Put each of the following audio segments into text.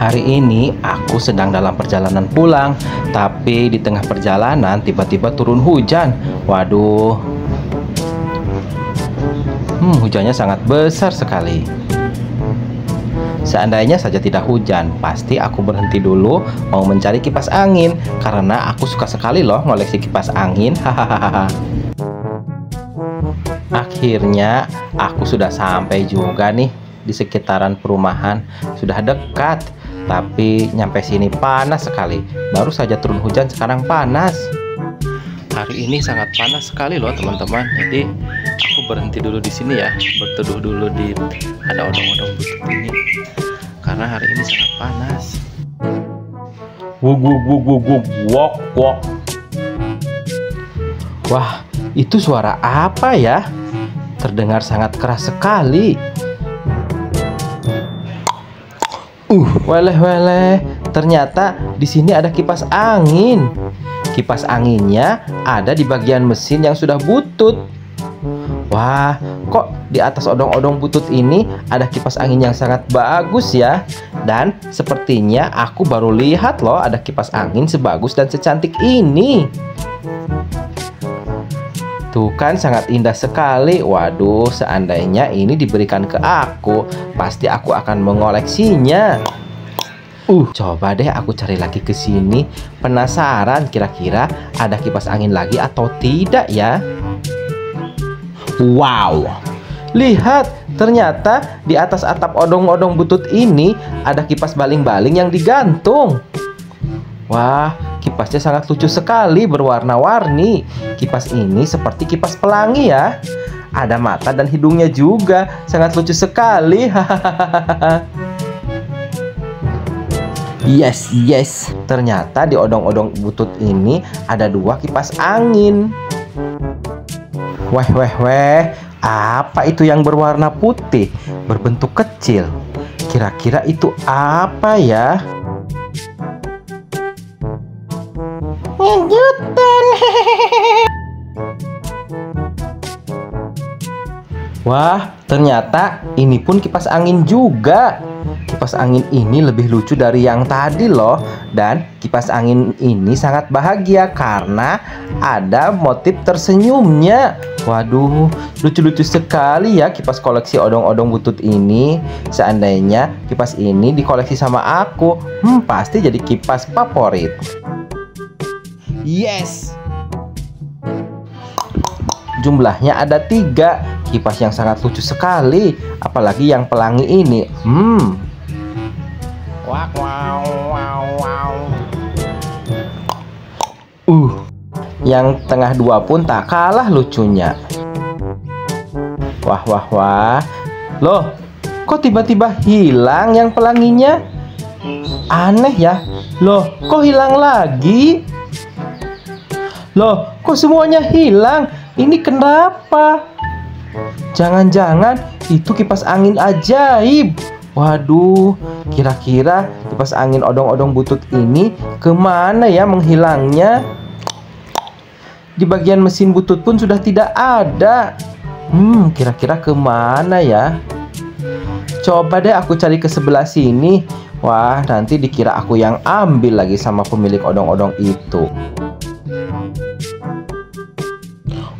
Hari ini aku sedang dalam perjalanan pulang, tapi di tengah perjalanan tiba-tiba turun hujan. Waduh. Hmm, hujannya sangat besar sekali. Seandainya saja tidak hujan, pasti aku berhenti dulu mau mencari kipas angin karena aku suka sekali loh ngoleksi kipas angin. Akhirnya aku sudah sampai juga nih di sekitaran perumahan. Sudah dekat, tapi nyampe sini panas sekali. Baru saja turun hujan sekarang panas. Hari ini sangat panas sekali loh teman-teman. Jadi aku berhenti dulu di sini ya, berteduh dulu di ada odong-odong butut ini. Karena hari ini sangat panas. Wuk wuk wuk wuk wuk wok wok. Wah, itu suara apa ya? Terdengar sangat keras sekali. Uh, weleh weleh. Ternyata di sini ada kipas angin. Kipas anginnya ada di bagian mesin yang sudah butut. Wah, kok di atas odong-odong butut ini ada kipas angin yang sangat bagus ya? Dan sepertinya aku baru lihat loh ada kipas angin sebagus dan secantik ini. Tuh kan sangat indah sekali. Waduh, seandainya ini diberikan ke aku, pasti aku akan mengoleksinya. Uh, coba deh aku cari lagi ke sini. Penasaran kira-kira ada kipas angin lagi atau tidak ya? Wow. Lihat, ternyata di atas atap odong-odong butut ini ada kipas baling-baling yang digantung. Wah, kipasnya sangat lucu sekali berwarna-warni. Kipas ini seperti kipas pelangi ya. Ada mata dan hidungnya juga. Sangat lucu sekali. Yes, yes. Ternyata di odong-odong butut ini ada dua kipas angin. Weh, weh, weh. Apa itu yang berwarna putih, berbentuk kecil? Kira-kira itu apa ya? Lanjutan. Wah, ternyata ini pun kipas angin juga. Kipas angin ini lebih lucu dari yang tadi loh Dan kipas angin ini sangat bahagia karena ada motif tersenyumnya Waduh, lucu-lucu sekali ya kipas koleksi odong-odong butut ini Seandainya kipas ini dikoleksi sama aku Hmm, pasti jadi kipas favorit Yes! Jumlahnya ada tiga. Kipas yang sangat lucu sekali. Apalagi yang pelangi ini. Hmm. Wow, wow, wow. Uh. Yang tengah dua pun tak kalah lucunya. Wah wah wah. Loh Kok tiba-tiba hilang yang pelanginya? Aneh ya. Loh kok hilang lagi Loh kok semuanya hilang Ini kenapa Jangan-jangan itu kipas angin ajaib. Waduh, kira-kira kipas angin odong-odong butut ini ke mana ya menghilangnya? Di bagian mesin butut pun sudah tidak ada. Hmm, kira-kira ke mana ya? Coba deh aku cari ke sebelah sini. Wah, nanti dikira aku yang ambil lagi sama pemilik odong-odong itu.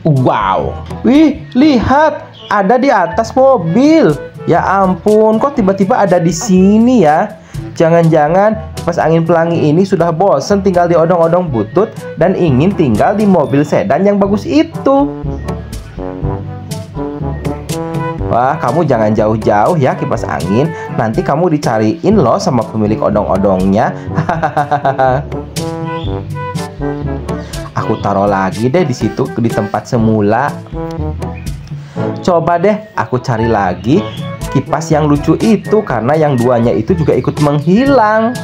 Wow, wih, lihat ada di atas mobil. Ya ampun, kok tiba-tiba ada di sini ya? Jangan-jangan kipas angin pelangi ini sudah bosen tinggal di odong-odong butut dan ingin tinggal di mobil sedan yang bagus itu. Wah, kamu jangan jauh-jauh ya kipas angin. Nanti kamu dicariin loh sama pemilik odong-odongnya. Aku taruh lagi deh di situ di tempat semula. Coba deh aku cari lagi kipas yang lucu itu karena yang duanya itu juga ikut menghilang.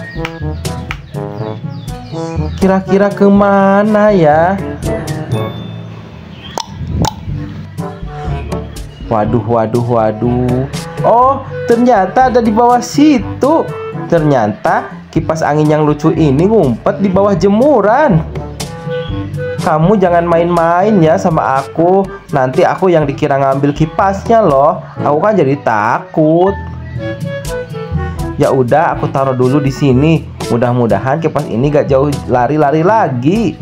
Kira-kira ke mana ya? Waduh, waduh, waduh. Oh, ternyata ada di bawah situ. Ternyata kipas angin yang lucu ini ngumpet di bawah jemuran. Kamu jangan main-main ya sama aku. Nanti aku yang dikira ngambil kipasnya loh. Aku kan jadi takut. Ya udah, aku taruh dulu di sini. Mudah-mudahan kipas ini gak jauh lari-lari lagi.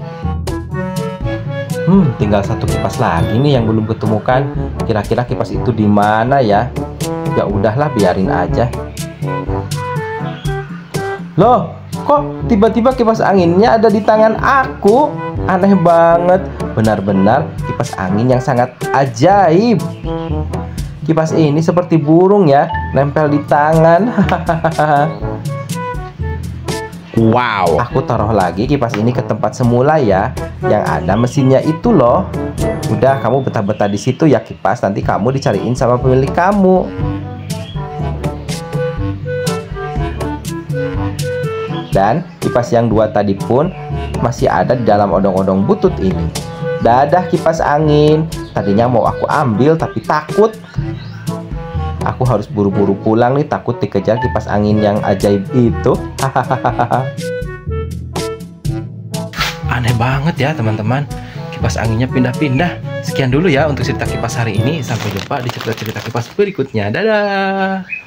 Hmm, tinggal satu kipas lagi nih yang belum ketemukan. Kira-kira kipas itu di mana ya? Ya udahlah, biarin aja. Loh, kok tiba-tiba kipas anginnya ada di tangan aku? Aneh banget. Benar-benar kipas angin yang sangat ajaib. Kipas ini seperti burung ya, nempel di tangan. Wow. Aku taruh lagi kipas ini ke tempat semula ya, yang ada mesinnya itu loh. Udah, kamu betah-betah di situ ya kipas. Nanti kamu dicariin sama pemilik kamu. Dan kipas yang dua tadi pun masih ada di dalam odong-odong butut ini. Dadah kipas angin. Tadinya mau aku ambil tapi takut. Aku harus buru-buru pulang nih takut dikejar kipas angin yang ajaib itu. Aneh banget ya teman-teman. Kipas anginnya pindah-pindah. Sekian dulu ya untuk cerita kipas hari ini. Sampai jumpa di cerita-cerita kipas berikutnya. Dadah.